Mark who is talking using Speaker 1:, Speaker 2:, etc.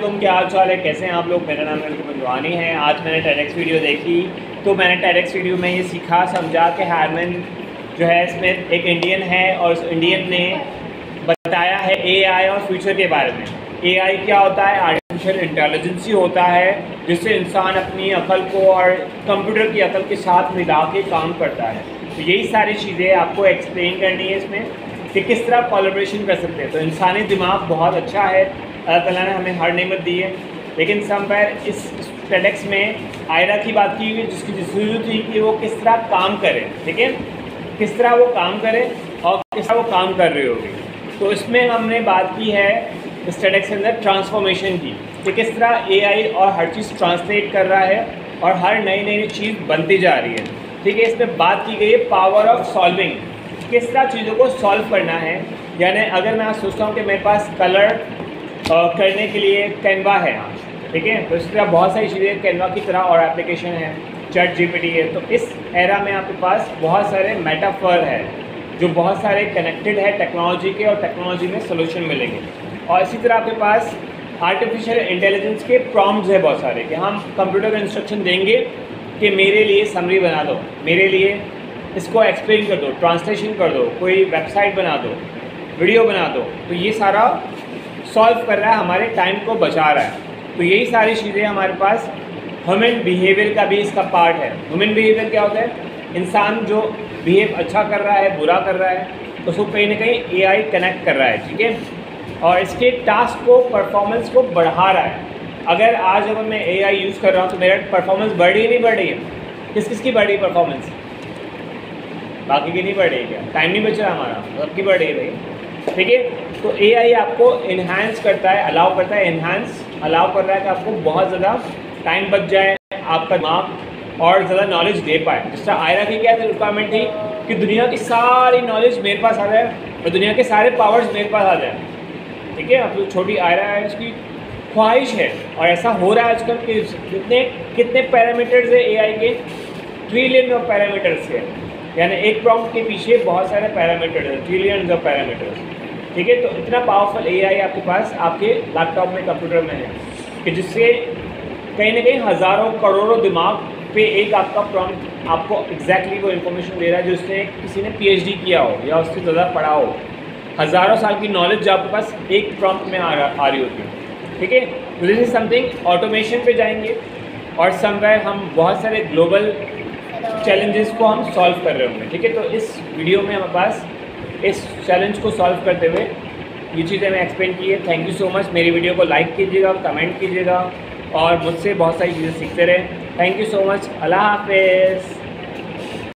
Speaker 1: असलम क्या हाल चाल है? कैसे हैं आप लोग? मेरा नाम रनकी मंजवानी है। आज मैंने टेडेक्स वीडियो देखी। तो मैंने टेडेक्स वीडियो में ये सीखा, समझा कि हारमन जो है, इसमें एक इंडियन है और उस इंडियन ने बताया है एआई और फ्यूचर के बारे में। एआई क्या होता है? आर्टिफिशियल इंटेलिजेंस ही होता है, जिससे इंसान अपनी अकल को और कंप्यूटर की अकल के साथ मिला के काम करता है। तो यही सारी चीज़ें आपको एक्सप्लेन करनी है इसमें कि किस तरह कॉलोब्रेशन कर सकते हैं। तो इंसानी दिमाग बहुत अच्छा है अल्लाह ताला ने हमें हर नेमत दी है। लेकिन समवेयर इस टेडेक्स में आयरा की बात की हुई, जिसकी ज़रूरत थी कि वो किस तरह काम करे, ठीक है? किस तरह वो काम करे और किस तरह वो काम कर रही होगी। तो इसमें हमने बात की है इस टेडेक्स के अंदर ट्रांसफॉर्मेशन की, कि किस तरह एआई और हर चीज़ ट्रांसलेट कर रहा है और हर नई नई चीज़ बनती जा रही है। ठीक है इसमें बात की गई है पावर ऑफ़ सॉल्विंग किस तरह चीज़ों को सॉल्व करना है। यानी अगर मैं सोचता हूँ कि मेरे पास कलर करने के लिए कैनवा है। ठीक है? तो इस तरह बहुत सारी चीज़ें कैनवा की तरह और एप्लीकेशन है चैट जीपीटी है। तो इस एरा में आपके पास बहुत सारे मेटाफर है, जो बहुत सारे कनेक्टेड है टेक्नोलॉजी के और टेक्नोलॉजी में सोल्यूशन मिलेंगे। और इसी तरह आपके पास आर्टिफिशियल इंटेलिजेंस के प्रॉम्प्ट है बहुत सारे कि हम कंप्यूटर को इंस्ट्रक्शन देंगे कि मेरे लिए समरी बना दो, मेरे लिए इसको एक्सप्लेन कर दो ट्रांसलेशन कर दो, कोई वेबसाइट बना दो वीडियो बना दो। तो ये सारा सॉल्व कर रहा है, हमारे टाइम को बचा रहा है। तो यही सारी चीज़ें हमारे पास ह्यूमन बिहेवियर का भी इसका पार्ट है। ह्यूमन बिहेवियर क्या होता है? इंसान जो बिहेव अच्छा कर रहा है, बुरा कर रहा है उसको कहीं ना कहीं एआई कनेक्ट कर रहा है, ठीक है? और इसके टास्क को परफॉर्मेंस को बढ़ा रहा है। अगर आज अगर मैं ए यूज़ कर रहा हूँ तो मेरा परफॉर्मेंस बढ़ रही नहीं बढ़ रही है? किस किस की बढ़ रही परफॉर्मेंस बाकी की नहीं बढ़ रही क्या? टाइम नहीं बच रहा हमारा सबकी बढ़ रही भाई। ठीक है? तो एआई आपको इन्हांस करता है अलाउ करता है इन्हांस अलाउ कर रहा है कि आपको बहुत ज़्यादा टाइम बच जाए, आपका दिमाग और ज़्यादा नॉलेज दे पाए। जिस तरह आयरा की क्या रिक्वायरमेंट थी कि दुनिया की सारी नॉलेज मेरे पास आ जाए और दुनिया के सारे पावर्स मेरे पास आ जाए। ठीक है? मतलब छोटी आयरा है उसकी ख्वाहिश है और ऐसा हो रहा है आजकल कि कितने कितने पैरामीटर्स है एआई के? ट्रिलियन ऑफ़ पैरामीटर्स है। यानी एक प्रॉम्प्ट के पीछे बहुत सारे पैरामीटर्स हैं ट्रिलियन ऑफ़ पैरामीटर्स ठीक है? तो इतना पावरफुल एआई आपके पास, आपके लैपटॉप में कंप्यूटर में है, कि जिससे कहीं ना कहीं हज़ारों करोड़ों दिमाग पे एक आपका प्रॉम्प्ट आपको एग्जैक्टली exactly वो इन्फॉर्मेशन दे रहा है जिसने किसी ने पीएचडी किया हो या उससे ज़्यादा पढ़ा हो। हज़ारों साल की नॉलेज जो आपके पास एक प्रॉम्प्ट में आ रहा, आ रही होती है। ठीक है? दिस इज़ समथिंग ऑटोमेशन पे जाएँगे और समवेयर हम बहुत सारे ग्लोबल चैलेंजेस को हम सॉल्व कर रहे होंगे, ठीक है? तो इस वीडियो में हमारे पास इस चैलेंज को सॉल्व करते हुए ये चीज़ें मैं एक्सप्लेन की है। थैंक यू सो मच मेरी वीडियो को लाइक कीजिएगा कमेंट कीजिएगा और मुझसे बहुत सारी चीज़ें सीखते रहें। थैंक यू सो मच अल्लाह हाफिज़।